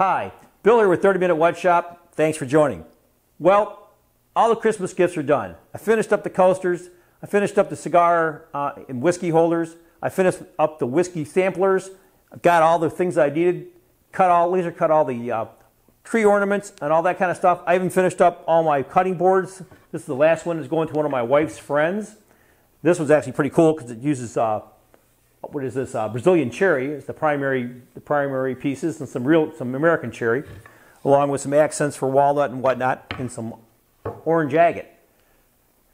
Hi, Bill here with 30 Minute Woodshop. Thanks for joining. Well, all the Christmas gifts are done. I finished up the coasters. I finished up the cigar uh, and whiskey holders. I finished up the whiskey samplers. I've got all the things I needed. Cut all, laser cut all the uh, tree ornaments and all that kind of stuff. I even finished up all my cutting boards. This is the last one. is going to one of my wife's friends. This one's actually pretty cool because it uses uh, what is this uh, Brazilian cherry is the primary the primary pieces and some real some American cherry, along with some accents for walnut and whatnot and some orange agate.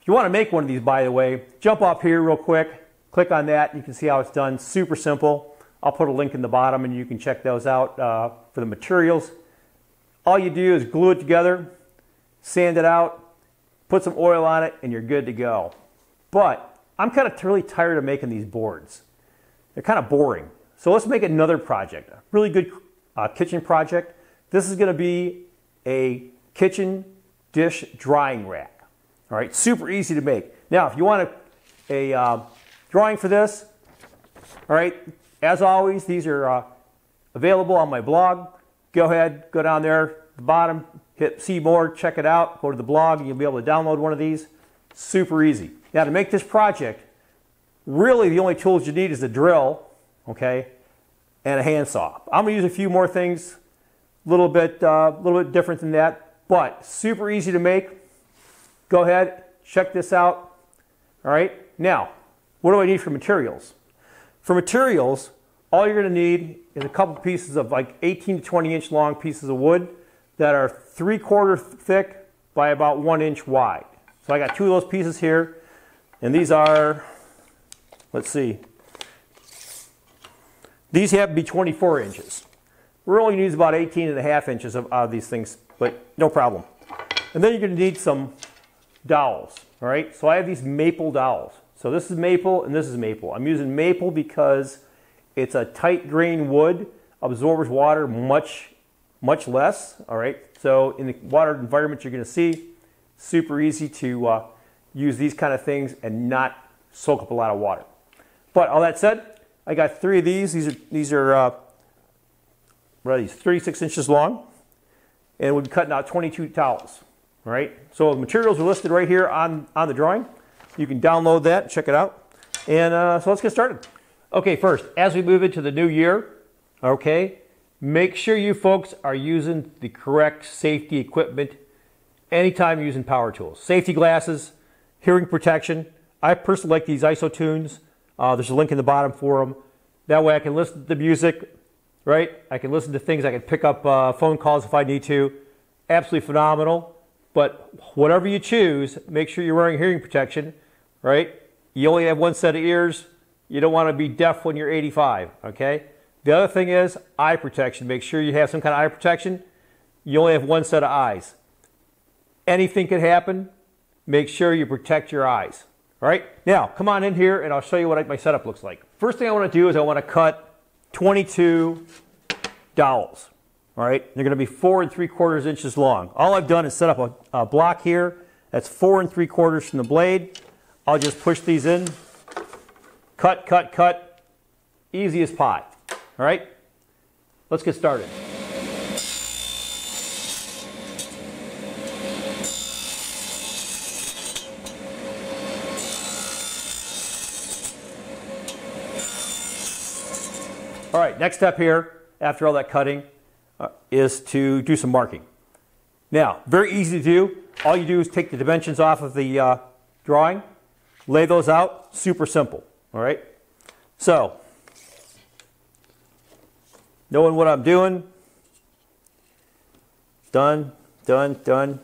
If you want to make one of these, by the way, jump up here real quick, click on that. You can see how it's done. Super simple. I'll put a link in the bottom and you can check those out uh, for the materials. All you do is glue it together, sand it out, put some oil on it, and you're good to go. But I'm kind of really tired of making these boards. They're kind of boring. So let's make another project, a really good uh, kitchen project. This is going to be a kitchen dish drying rack. All right, super easy to make. Now, if you want a, a uh, drawing for this, all right, as always, these are uh, available on my blog. Go ahead, go down there, the bottom, hit see more, check it out, go to the blog, and you'll be able to download one of these. Super easy. Now, to make this project, Really, the only tools you need is a drill, okay, and a handsaw. I'm gonna use a few more things, a little bit, a uh, little bit different than that, but super easy to make. Go ahead, check this out. All right, now, what do I need for materials? For materials, all you're gonna need is a couple pieces of like 18 to 20 inch long pieces of wood that are three quarter thick by about one inch wide. So I got two of those pieces here, and these are Let's see. These have to be 24 inches. We're only going to use about 18 and a half inches of, of these things, but no problem. And then you're going to need some dowels, all right? So I have these maple dowels. So this is maple and this is maple. I'm using maple because it's a tight grain wood, absorbs water much, much less, all right? So in the water environment you're going to see, super easy to uh, use these kind of things and not soak up a lot of water. But all that said, I got three of these. These are, these are uh, what are these, 36 inches long. And we'll be cutting out 22 dowels. All right, so the materials are listed right here on, on the drawing. You can download that, check it out. And uh, so let's get started. Okay, first, as we move into the new year, okay, make sure you folks are using the correct safety equipment anytime using power tools. Safety glasses, hearing protection. I personally like these ISOtunes. Uh, there's a link in the bottom for them. That way I can listen to the music, right? I can listen to things. I can pick up uh, phone calls if I need to. Absolutely phenomenal. But whatever you choose, make sure you're wearing hearing protection, right? You only have one set of ears. You don't want to be deaf when you're 85, okay? The other thing is eye protection. Make sure you have some kind of eye protection. You only have one set of eyes. Anything could happen. Make sure you protect your eyes. All right, now come on in here and I'll show you what my setup looks like. First thing I want to do is I want to cut 22 dowels. All right, they're going to be four and three quarters inches long. All I've done is set up a, a block here that's four and three quarters from the blade. I'll just push these in, cut, cut, cut, easy as pie. All right, let's get started. All right, next step here, after all that cutting, uh, is to do some marking. Now, very easy to do. All you do is take the dimensions off of the uh, drawing, lay those out, super simple, all right? So, knowing what I'm doing, done, done, done,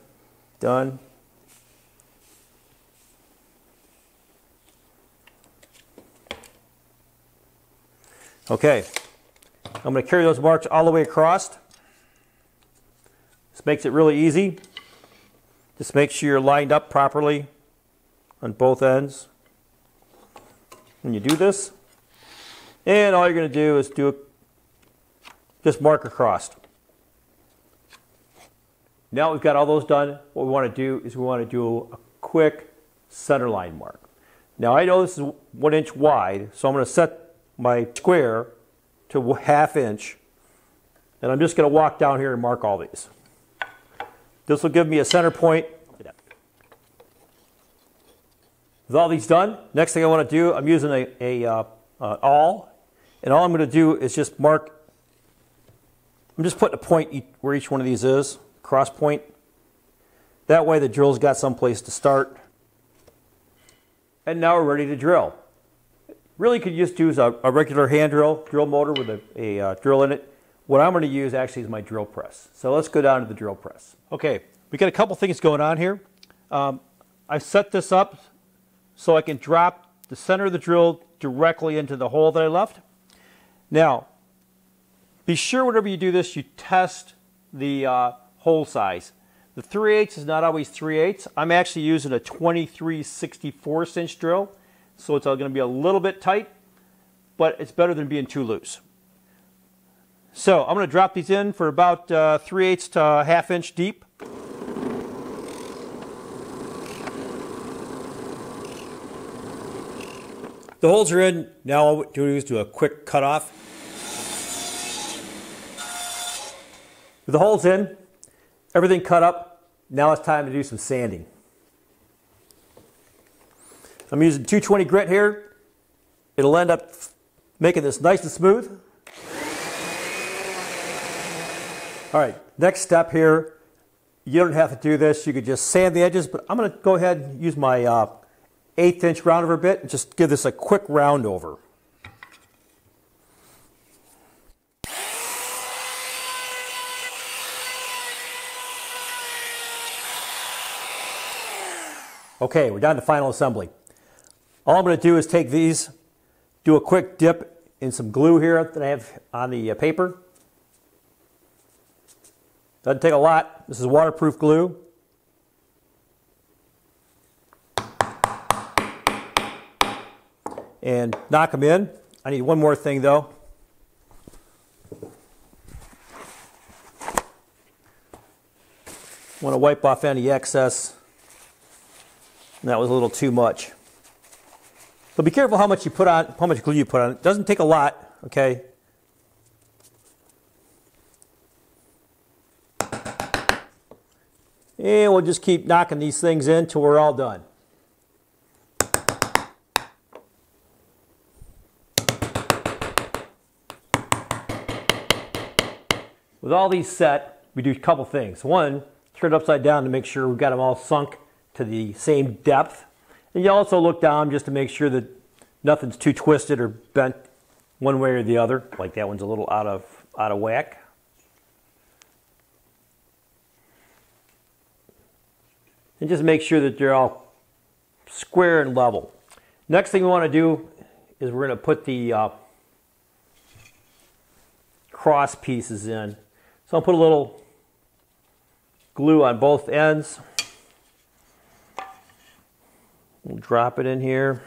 done. Okay, I'm going to carry those marks all the way across. This makes it really easy. Just make sure you're lined up properly on both ends when you do this. And all you're going to do is do just mark across. Now we've got all those done, what we want to do is we want to do a quick center line mark. Now I know this is one inch wide, so I'm going to set my square to half inch. And I'm just going to walk down here and mark all these. This will give me a center point. With all these done, next thing I want to do, I'm using a, a uh, uh, awl. And all I'm going to do is just mark, I'm just putting a point where each one of these is, cross point. That way the drill's got some place to start. And now we're ready to drill. Really could just use a, a regular hand drill, drill motor with a, a uh, drill in it. What I'm going to use actually is my drill press. So let's go down to the drill press. Okay, we got a couple things going on here. Um, I set this up so I can drop the center of the drill directly into the hole that I left. Now, be sure whenever you do this, you test the uh, hole size. The 3 8 is not always 3 8 I'm actually using a 23 64 inch drill, so it's all going to be a little bit tight, but it's better than being too loose. So I'm going to drop these in for about uh, 3 eighths to a half inch deep. The holes are in. Now all we do is do a quick cut off. With the holes in, everything cut up, now it's time to do some sanding. I'm using 220 grit here. It'll end up making this nice and smooth. All right, next step here, you don't have to do this. You could just sand the edges, but I'm going to go ahead and use my uh, eighth inch round over bit and just give this a quick round over. Okay, we're down to final assembly. All I'm going to do is take these, do a quick dip in some glue here that I have on the uh, paper. Doesn't take a lot. This is waterproof glue. And knock them in. I need one more thing though. Want to wipe off any excess. That was a little too much. But be careful how much you put on, how much glue you put on. It doesn't take a lot, okay? And we'll just keep knocking these things in till we're all done. With all these set, we do a couple things. One, turn it upside down to make sure we've got them all sunk to the same depth. And you also look down just to make sure that nothing's too twisted or bent one way or the other, like that one's a little out of, out of whack. And just make sure that they're all square and level. Next thing we want to do is we're going to put the uh, cross pieces in. So I'll put a little glue on both ends. We'll drop it in here.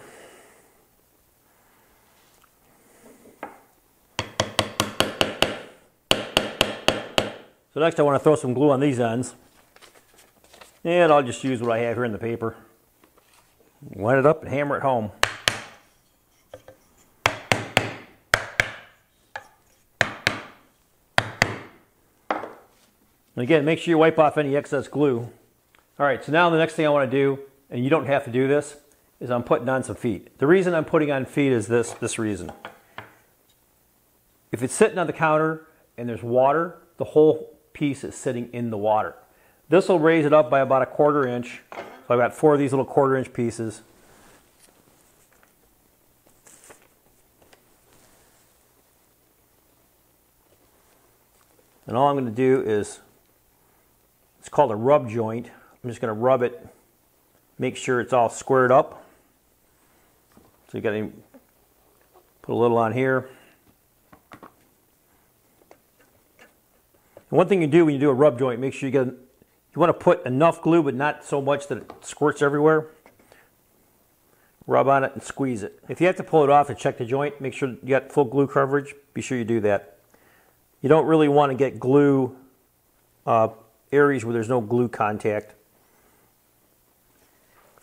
So next I want to throw some glue on these ends. And I'll just use what I have here in the paper. Line it up and hammer it home. And again, make sure you wipe off any excess glue. All right, so now the next thing I want to do and you don't have to do this, is I'm putting on some feet. The reason I'm putting on feet is this, this reason. If it's sitting on the counter and there's water, the whole piece is sitting in the water. This will raise it up by about a quarter inch. So I've got four of these little quarter inch pieces. And all I'm going to do is, it's called a rub joint. I'm just going to rub it make sure it's all squared up. So you got to put a little on here. And one thing you do when you do a rub joint, make sure you get you want to put enough glue, but not so much that it squirts everywhere. Rub on it and squeeze it. If you have to pull it off and check the joint, make sure you got full glue coverage. Be sure you do that. You don't really want to get glue uh, areas where there's no glue contact.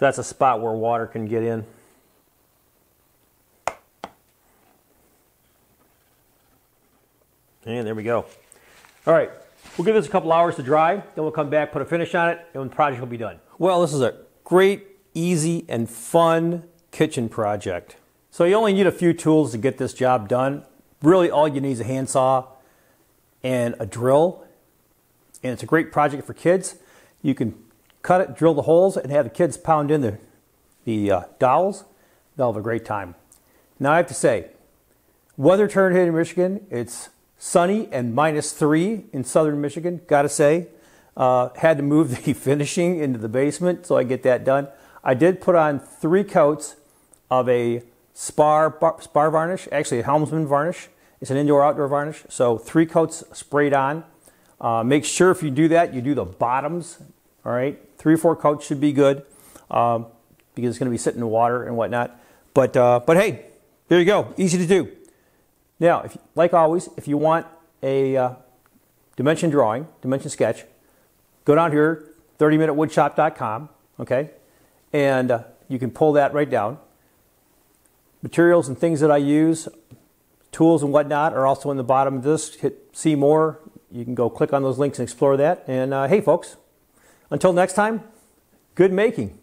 That's a spot where water can get in. And there we go. All right, we'll give this a couple hours to dry, then we'll come back, put a finish on it, and the project will be done. Well, this is a great, easy, and fun kitchen project. So you only need a few tools to get this job done. Really, all you need is a handsaw and a drill. And it's a great project for kids. You can cut it, drill the holes, and have the kids pound in the, the uh, dowels. They'll have a great time. Now I have to say, weather turned here in Michigan. It's sunny and minus three in southern Michigan. Got to say, uh, had to move the finishing into the basement so I get that done. I did put on three coats of a spar spar varnish, actually a Helmsman varnish. It's an indoor-outdoor varnish. So three coats sprayed on. Uh, make sure if you do that, you do the bottoms. All right, three or four coats should be good um, because it's going to be sitting in water and whatnot. But uh, but hey, there you go, easy to do. Now, if, like always, if you want a uh, dimension drawing, dimension sketch, go down here, 30minutewoodshop.com, okay, and uh, you can pull that right down. Materials and things that I use, tools and whatnot, are also in the bottom of this. Hit see more. You can go click on those links and explore that. And uh, hey, folks, until next time, good making.